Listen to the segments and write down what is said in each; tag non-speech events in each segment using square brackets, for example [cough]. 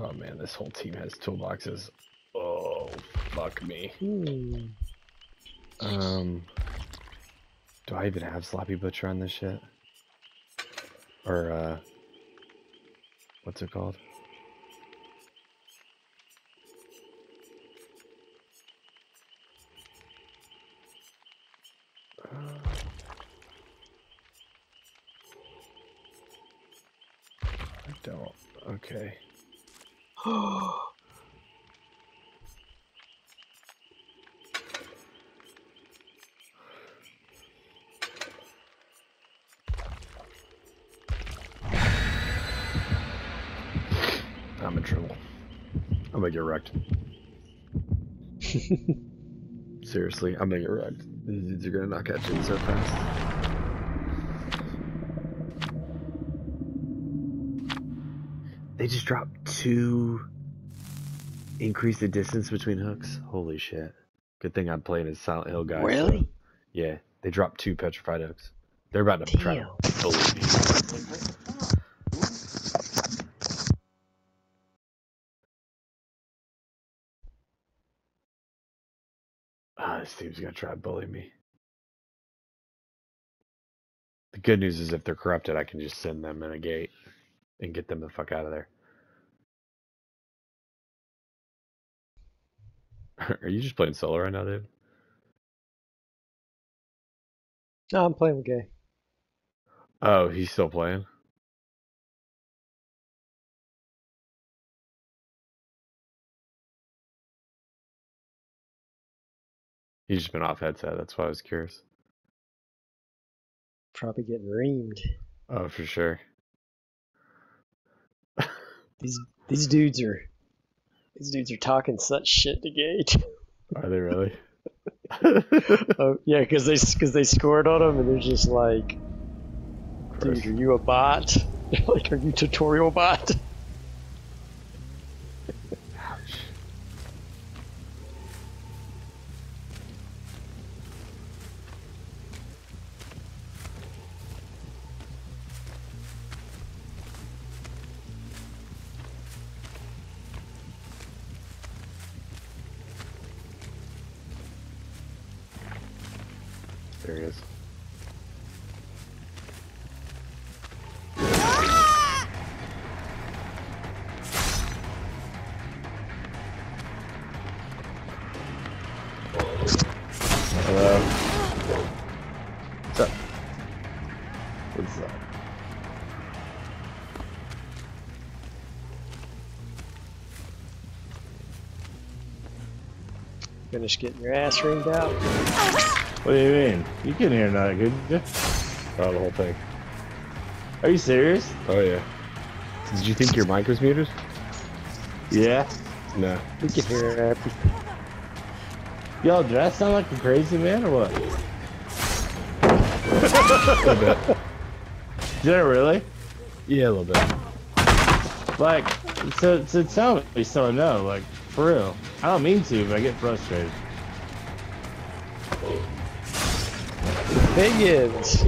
Oh man, this whole team has toolboxes. Oh, fuck me. Um, do I even have Sloppy Butcher on this shit? Or, uh, what's it called? Uh, I don't. Okay. I'm in trouble. I'm gonna get wrecked. [laughs] Seriously, I'm gonna get wrecked. These dudes are gonna not catch you so fast. They just dropped two. Increase the distance between hooks. Holy shit! Good thing I'm playing as Silent Hill guy. so- Really? yeah, they dropped two petrified hooks. They're about to try to bully me. This team's gonna try to bully me. The good news is if they're corrupted, I can just send them in a gate and get them the fuck out of there. [laughs] Are you just playing solo right now, dude? No, I'm playing with Gay. Oh, he's still playing. He's just been off headset. That's why I was curious. Probably getting reamed. Oh, for sure. These these dudes are these dudes are talking such shit to Gage. Are they really? [laughs] [laughs] oh yeah, because they because they scored on him and they're just like, dude, are you a bot? [laughs] like, are you tutorial bot? There he is. Finish getting your ass ringed out. What do you mean? You can hear that, good? Oh, the whole thing. Are you serious? Oh yeah. Did you think your mic was muted? Yeah. No. We can hear everything. Yo, did I sound like a crazy man or what? A little bit. [laughs] Did I really? Yeah, a little bit. Like, so, so tell me so I know, like, for real. I don't mean to, but I get frustrated. The thing is,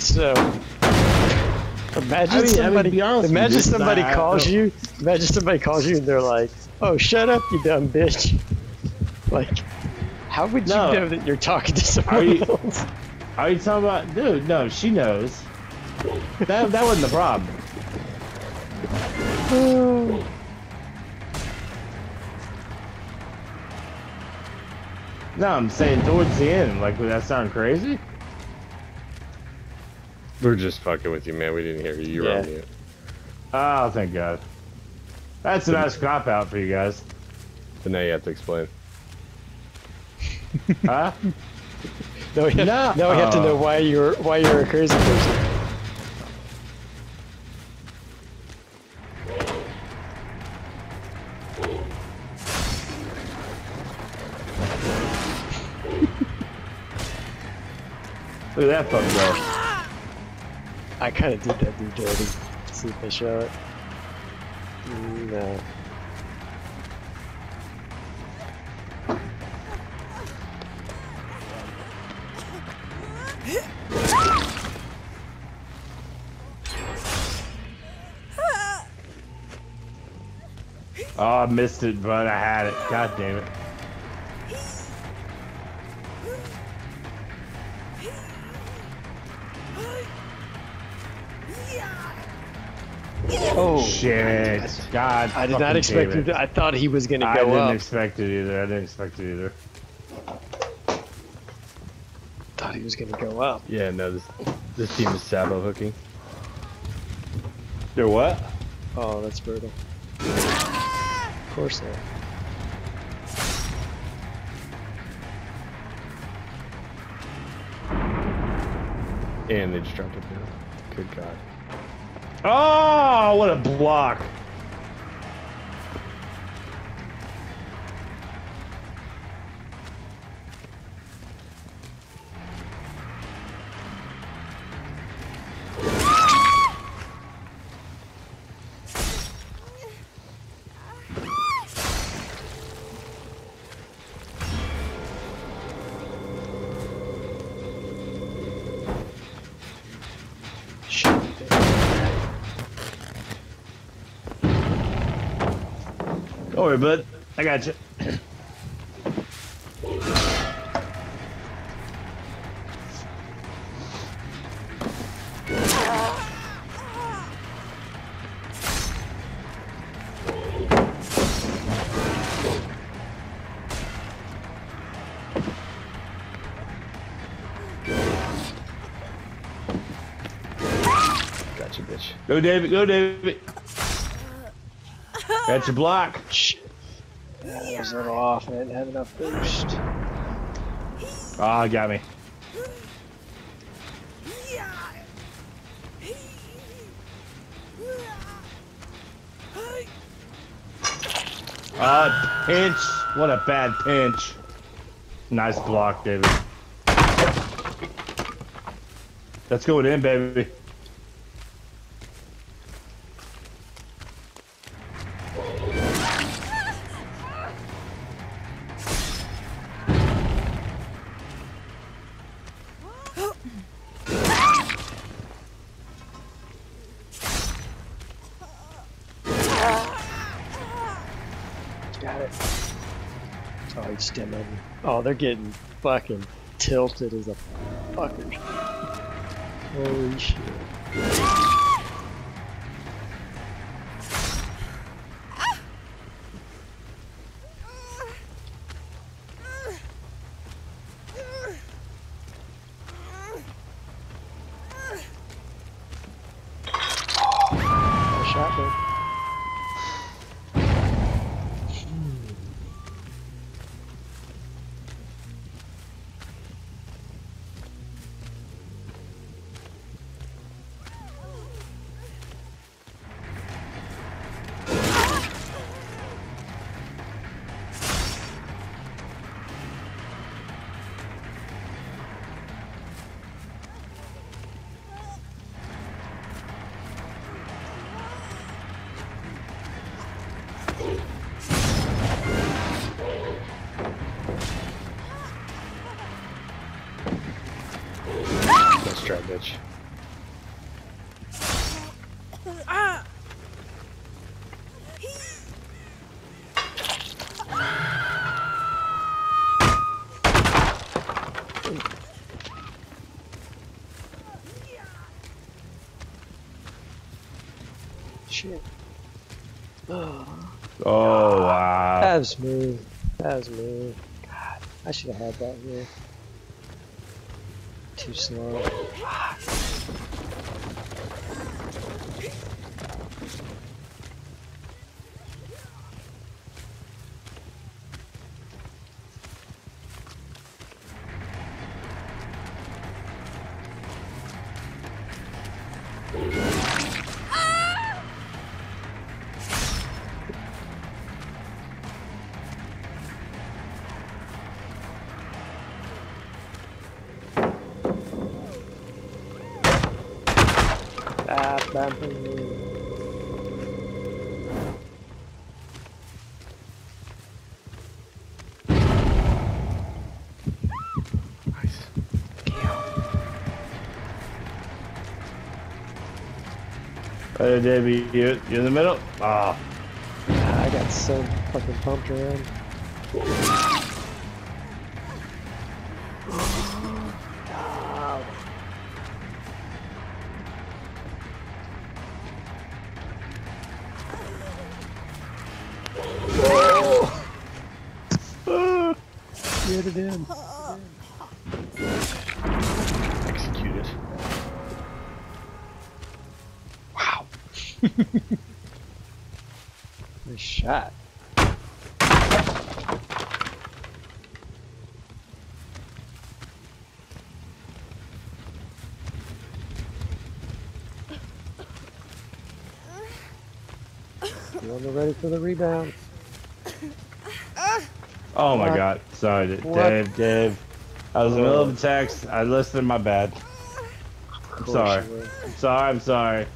so imagine I mean- I mean, somebody, imagine somebody calls you, imagine somebody calls you and they're like, "Oh, shut up, you dumb bitch!" Like, how would you No. know that you're talking to someone Are you- else? Are you talking about, dude? No, she knows. That that wasn't the problem. [sighs] No, I'm saying towards the end. Like, would that sound crazy? We're just fucking with you, man. We didn't hear you. You were on Yeah. mute. Oh, thank God. That's a nice cop out for you guys. So now you have to explain. Huh? [laughs] No, we have, No. now we have to oh. know why you're why you're a crazy person. that fucker off. I kind of did that dude dirty. See if I show it. No. Oh, I missed it, but I had it. God damn it. Oh Shit. God. I did not expect him it. to. I thought he was gonna I go up. I didn't expect it either. I didn't expect it either. thought he was gonna go up. Yeah, no, this this team is sabo hooking. They're what? Oh, that's brutal. Of course not. And they just dropped it down. Good God. Oh, what a block. Worry, bud. I got you. Gotcha, bitch. Go, David. Go, David. Got your block. Shit. Was a little off. I didn't have enough boost. Ah, got me. Ah, pinch. What a bad pinch. Nice block, David. Let's go in, baby. Oh, they're getting fucking tilted as a fucker. Holy shit. Shit. Oh, Oh, wow. that was me. That was me. God, I should have had that here. Too slow. Bamboo. Nice. Hey, David, you, you in the middle? Ah, Ah, I got so fucking pumped around. [laughs] nice shot. You're ready for the rebound. Oh my god. Sorry, What? Dave, Dave. I was in the middle of a text. I listened, my bad. I'm sorry. course you will. I'm sorry, I'm sorry.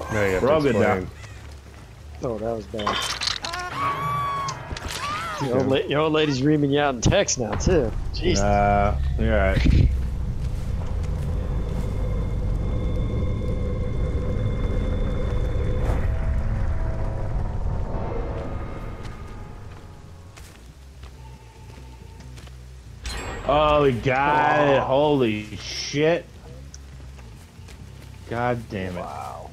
Now you have We're to all good now. Oh, that was bad. Your old, la- your old lady's reaming you out in text now, too. Jeez. Uh, you're right. Oh, we got it. Holy shit. God damn it. Wow.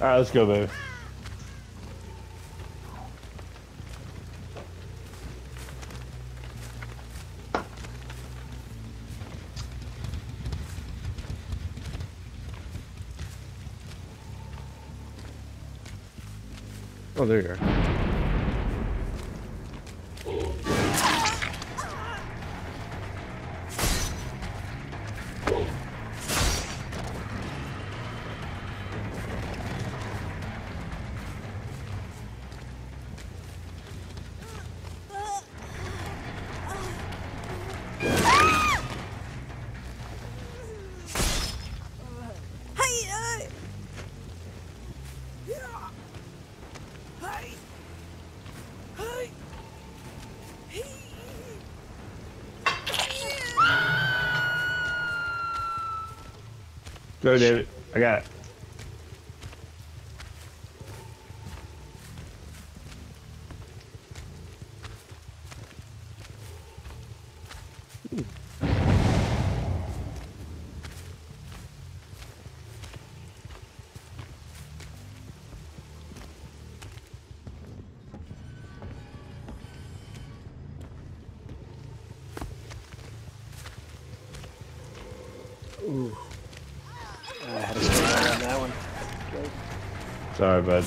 Alright, let's go, baby. Oh, there you are. Go, David. I got it. Ooh. Sorry, bud.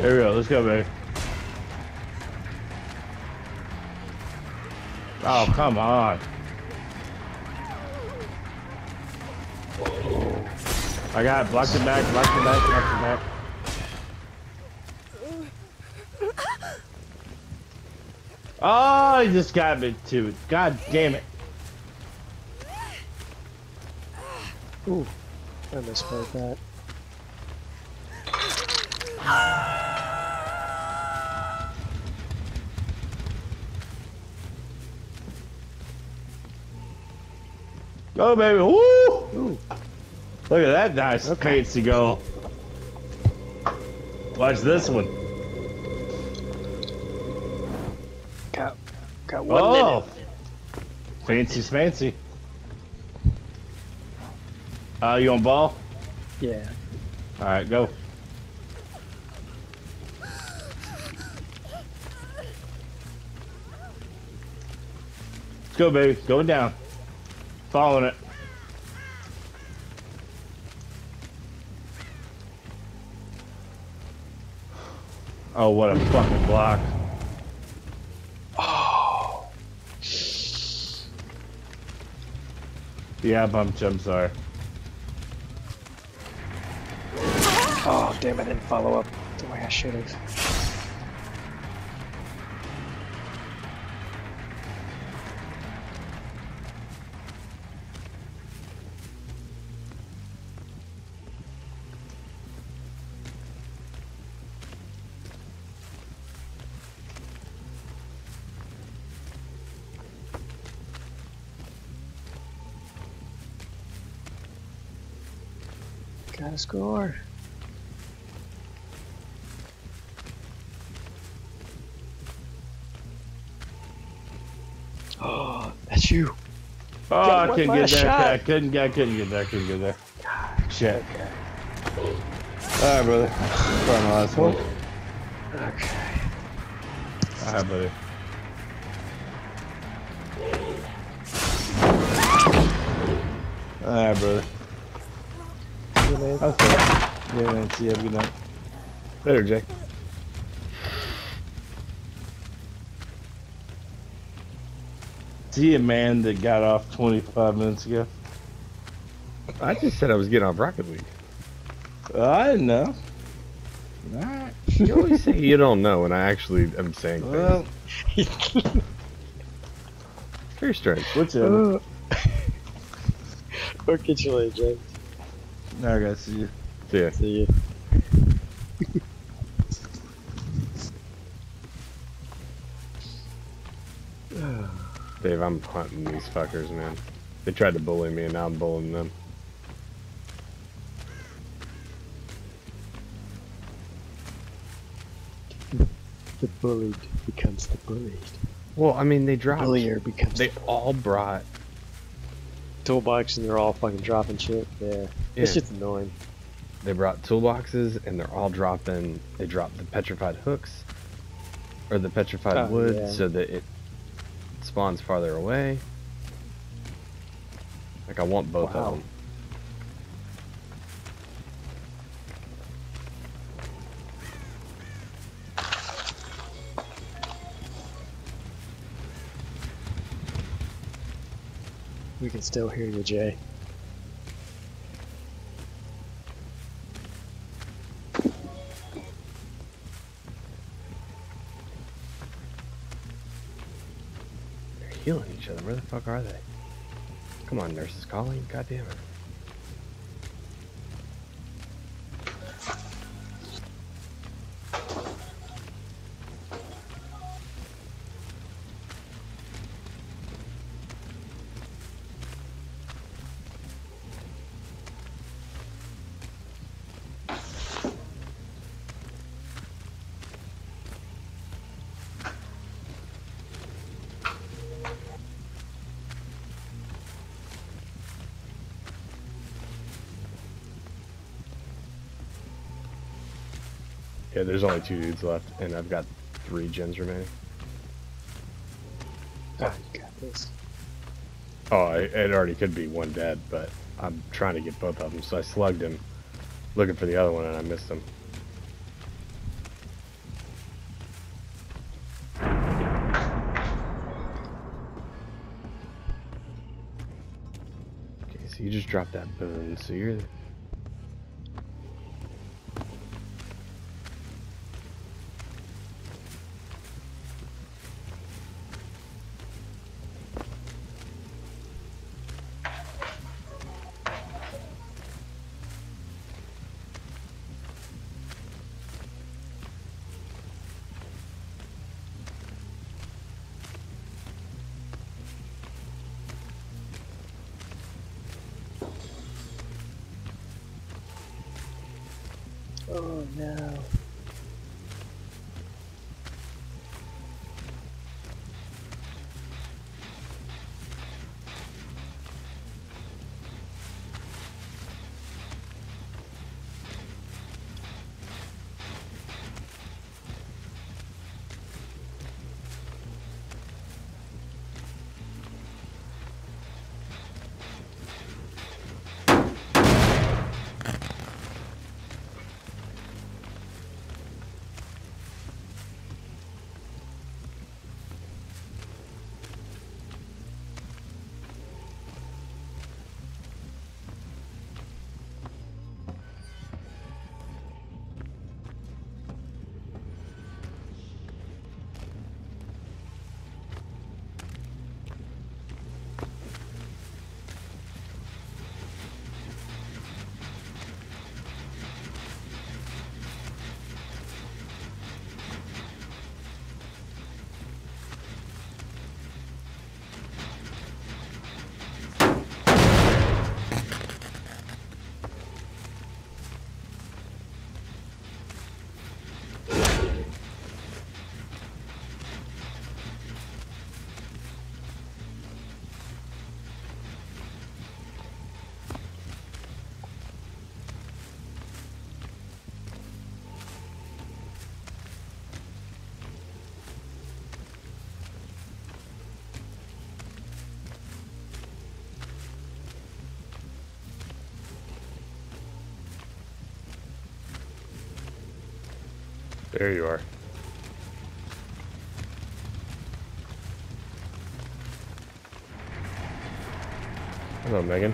There we go. Let's go, baby. Oh, come on. I got it. Blocked it back, blocked it back, blocked it back. Oh, he just got me too. God damn it. Ooh. I misspelled that. Go, baby. Woo! Look at that nice Okay. fancy goal. Watch this one. Got one Oh! minute. Fancy fancy. Uh, you on ball? Yeah. Alright, go. Let's go, baby. Going down. Following it. Oh, what a fucking block. Yeah, you. I'm sorry. Oh, damn, I didn't follow up the way I should have. Score. Oh, [gasps] that's you. Oh, I couldn't get there. I couldn't. I couldn't get there. I couldn't get there. Shit. All right, brother. Probably my last one. Okay. All right, buddy. All right, brother. See you, man. That's. Yeah, man. See you. Have a good night. Later, Jay. See a man that got off 25 minutes ago. I just said I was getting off Rocket League. Uh, I didn't know. All right. You always say you don't know, and I actually am saying things. Well, [laughs] Very strange. whichever. [laughs] Oh. We'll catch you later, James. All right, guys. See you. See ya. See you. [sighs] Dave, I'm hunting these fuckers, man. They tried to bully me, and now I'm bullying them. The bullied becomes the bullied. Well, I mean, they The dropped. bullier becomes They all brought. Toolbox and they're all fucking dropping shit. Yeah. It's just annoying. They brought toolboxes, and they're all dropping. They dropped the petrified hooks, or the petrified Oh, wood, yeah. so that it spawns farther away. Like I want both Wow. of them. We can still hear you, Jay. They're healing each other. Where the fuck are they? Come on, nurses calling. God damn it. Yeah, there's only two dudes left, and I've got three gens remaining. Oh, you got this. Oh, it already could be one dead, but I'm trying to get both of them, so I slugged him looking for the other one, and I missed him. Okay, so you just dropped that boon, so you're. No. There you are. Hello, Megan.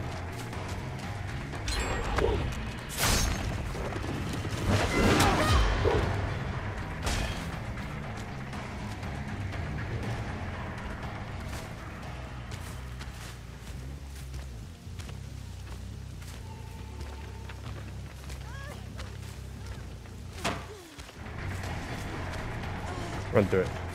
Run through it.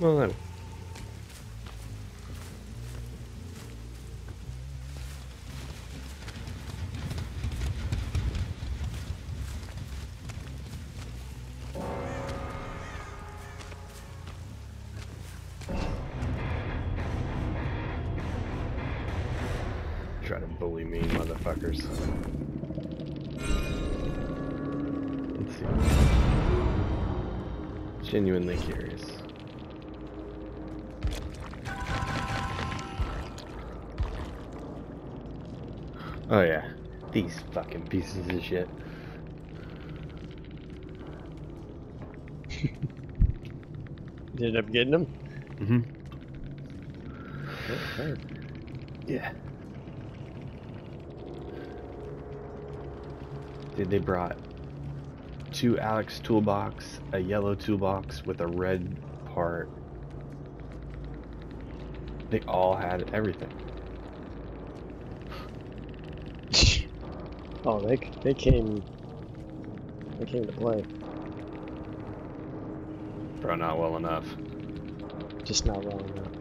Well then. Try to bully me, motherfuckers. Let's see. Genuinely curious. These fucking pieces of shit. [laughs] You ended up getting them? Mm-hmm. Okay. Yeah. Dude, they brought two Alex toolbox, a yellow toolbox with a red part. They all had everything. Oh, they they came. They came to play. Bro, not well enough. Just not well enough.